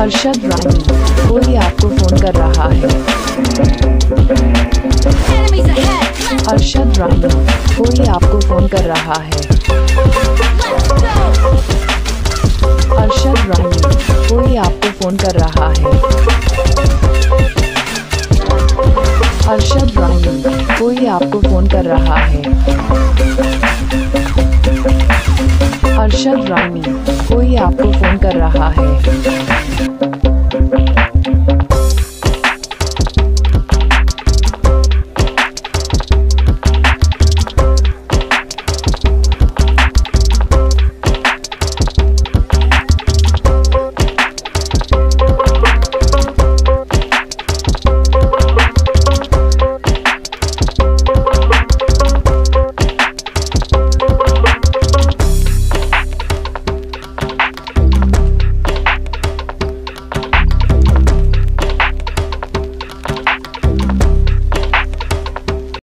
अरशद रानी कोई आपको फ़ोन कर रहा है। अरशद रानी कोई आपको फ़ोन कर रहा है। अरशद रानी कोई आपको फ़ोन कर रहा है। अरशद रानी कोई आपको फ़ोन कर रहा है। अरशद रानी कोई आपको फ़ोन कर रहा है?